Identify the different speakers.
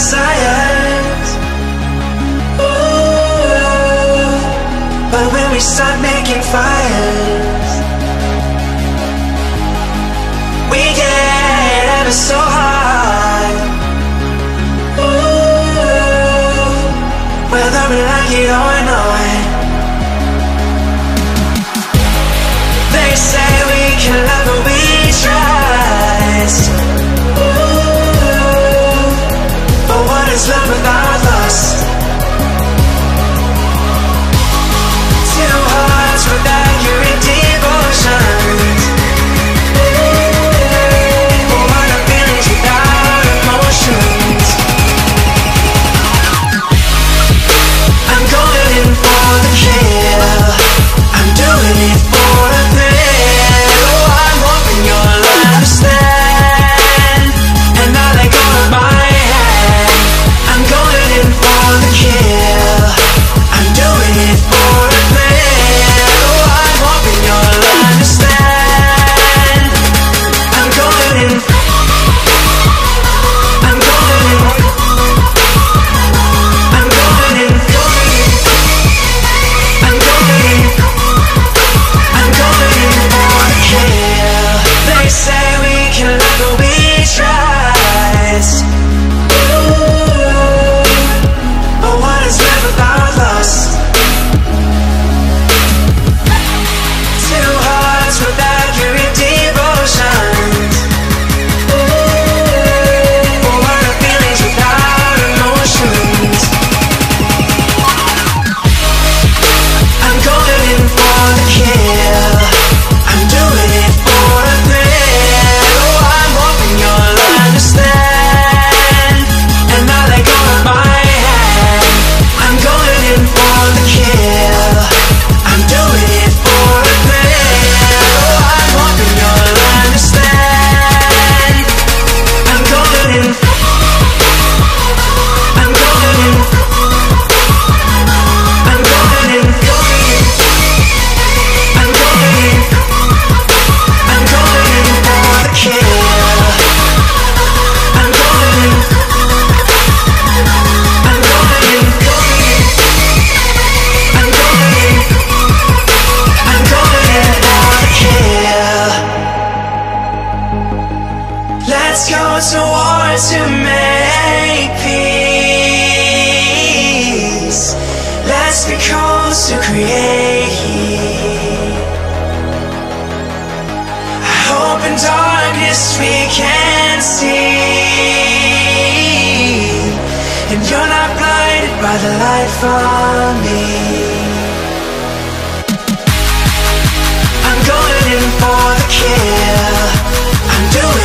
Speaker 1: desires. Ooh, But when we start making fires We get ever so high. Ooh, Whether we like it or not. They say to make peace. Let's be close to create. I hope in darkness we can see, and you're not blinded by the light from me. I'm going in for the kill. I'm doing.